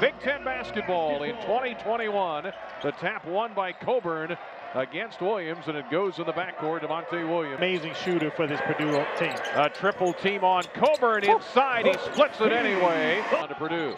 Big Ten basketball in 2021. The tap won by Cockburn against Williams, and it goes in the backcourt. Devontae Williams. Amazing shooter for this Purdue team. A triple team on Cockburn inside. He splits it anyway. On to Purdue.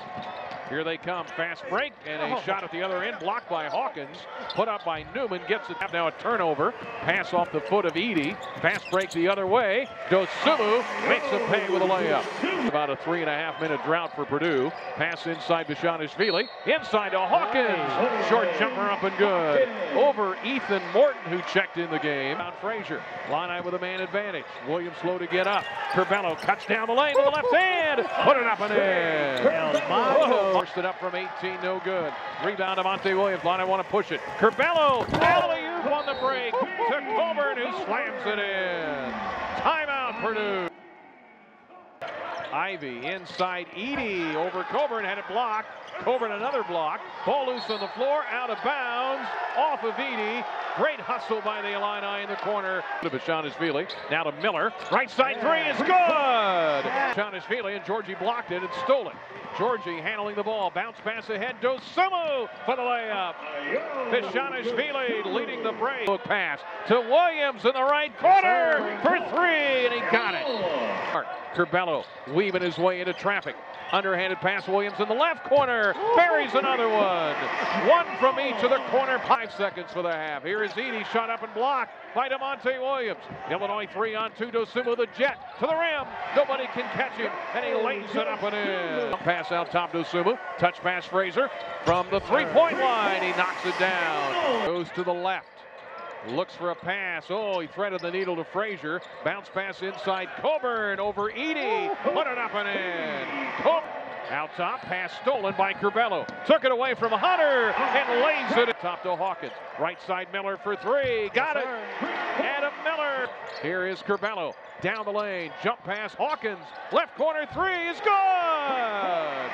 Here they come. Fast break and a shot at the other end blocked by Hawkins. Put up by Newman. Gets it. Now a turnover. Pass off the foot of Edey. Fast break the other way. Dosunmu makes a pay with a layup. About a three and a half minute drought for Purdue. Pass inside to Bezhanishvili. Inside to Hawkins. Short jumper up and good. Over Ethan Morton who checked in the game. On Frazier. Line with a man advantage. Williams slow to get up. Curbelo cuts down the lane to the left hand. Put it up and in. Forced it up from 18, no good. Rebound to Monte Williams. Line, I want to push it. Curbelo, alley-oop on the break to Cockburn, who slams it in. Timeout, Purdue. Ivey inside Edey over Cockburn, had it blocked. Cockburn another block. Ball loose on the floor, out of bounds, off of Edey. Great hustle by the Illini in the corner. To Bezhanishvili. Now to Miller. Right side three is good. Bezhanishvili and Giorgi blocked it and stole it. Giorgi handling the ball. Bounce pass ahead. Dosunmu for the layup. Bezhanishvili leading the break. Look Pass to Williams in the right corner for three, and he got. Curbelo weaving his way into traffic. Underhanded pass, Williams in the left corner. Buries another one. One from each of the corner. Five seconds for the half. Here is Edey, shot up and blocked by Da'Monte Williams. Illinois three on two. Dosunmu the jet to the rim. Nobody can catch him, and he lays it up and in. Pass out top Dosunmu. Touch pass Frazier from the three-point line. He knocks it down. Goes to the left. Looks for a pass. Oh, he threaded the needle to Frazier. Bounce pass inside Cockburn over Edey. Put it up and in. Out top, pass stolen by Curbelo. Took it away from Hunter and lays it top to Hawkins. Right side Miller for three. Got it. Adam Miller. Here is Curbelo. Down the lane. Jump pass. Hawkins. Left corner three is good.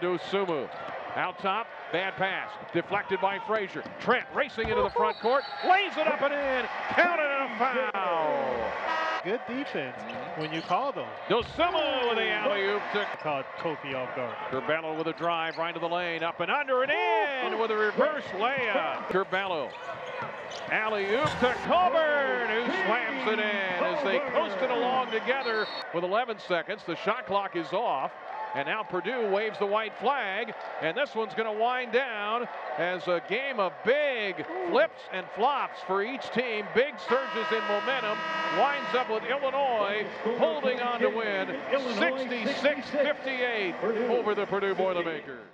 Dosunmu. Out top, bad pass. Deflected by Frazier. Trent racing into the front court. Lays it up and in. Counted and a foul. Good defense when you call them. Dosunmu with the alley-oop to Caught Kofi off guard. Curbelo with a drive right to the lane. Up and under and in with a reverse layup. Curbelo. Alley-oop to Cockburn, who slams it in as they coasted along together with 11 seconds. The shot clock is off. And now Purdue waves the white flag, and this one's going to wind down as a game of big flips and flops for each team. Big surges in momentum. Winds up with Illinois holding on to win 66-58 over the Purdue Boilermakers.